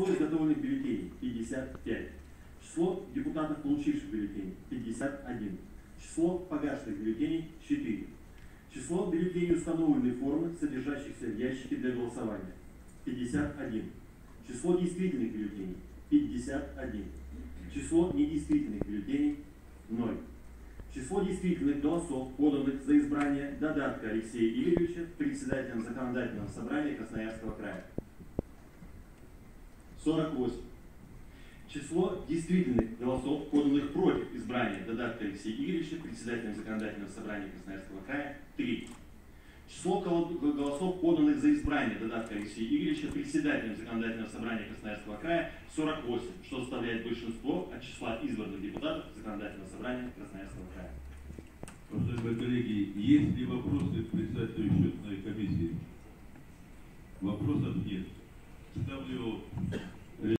Число изготовленных бюллетеней – 55. Число депутатов, получивших бюллетени – 51. Число погашенных бюллетеней – 4. Число бюллетеней установленной формы, содержащихся в ящике для голосования – 51. Число действительных бюллетеней – 51. Число недействительных бюллетеней – 0. Число действительных голосов, поданных за избрание Додатка Алексея Игоревича председателем Законодательного собрания Красноярского края. 48. Число действительных голосов, поданных против избрания Додатка Алексея Игоревича председателем Законодательного собрания Красноярского края – 3. Число голосов, поданных за избрание Додатка Алексея Игоревича председателем Законодательного собрания Красноярского края – 48, что составляет большинство от числа избранных депутатов Законодательного собрания Красноярского края. Уважаемые коллеги, есть ли вопросы к председателю счетной комиссии? Вопросов нет. W.